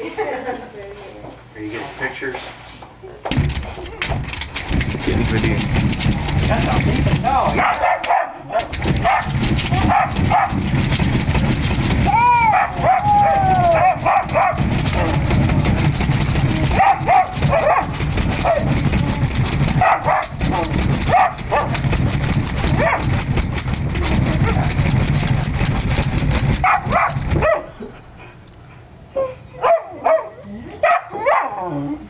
Are you getting pictures? Getting video. That's a big no. Oh.